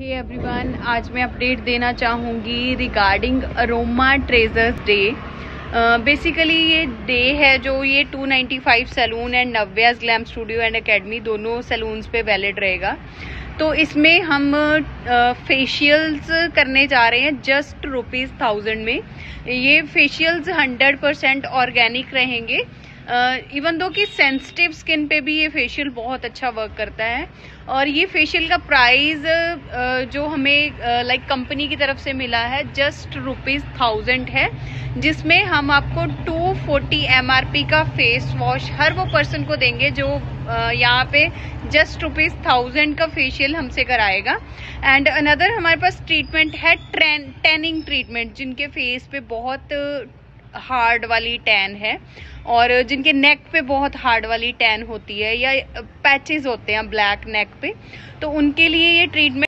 Hey everyone आज मैं update देना चाहूँगी regarding Aroma Treasures day basically ये डे है जो ये 295 salon and Navya's glam studio and academy दोनों सैलून्स पे वैलिड रहेगा। तो इसमें हम फेशियल्स uh, करने जा रहे हैं जस्ट रुपीज़ थाउज़ेंड में। ये फेशियल्स हंड्रेड परसेंट ऑर्गेनिक रहेंगे। इवन दो कि सेंसिटिव स्किन पे भी ये फेशियल बहुत अच्छा वर्क करता है। और ये फेशियल का प्राइस जो हमें लाइक कंपनी की तरफ़ से मिला है जस्ट रुपीज़ थाउज़ेंड है, जिसमें हम आपको 240 फोर्टी का फेस वॉश हर वो पर्सन को देंगे जो यहाँ पे जस्ट रुपीज़ थाउज़ेंड का फेशियल हमसे कराएगा। एंड अनदर हमारे पास ट्रीटमेंट है ट्रेन टैनिंग ट्रीटमेंट जिनके फेस पे बहुत हार्ड वाली टैन है और जिनके नेक पे बहुत हार्ड वाली टैन होती है या पैचेस होते हैं ब्लैक नेक पे तो उनके लिए ये ट्रीटमेंट